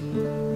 Mm-hmm.